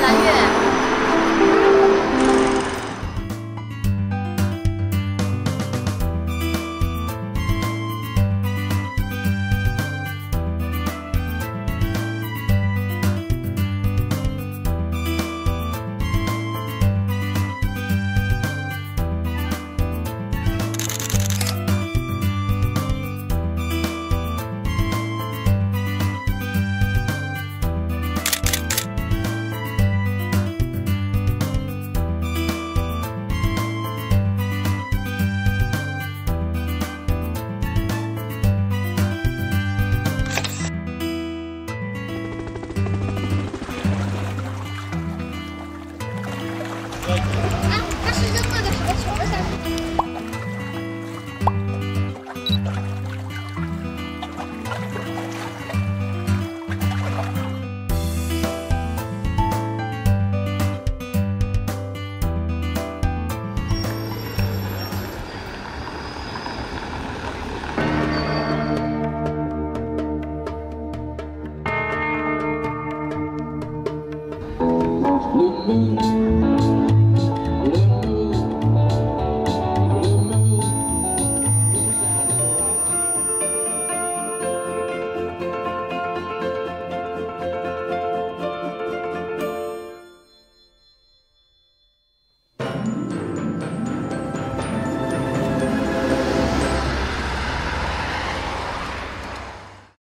蓝月 no mundo.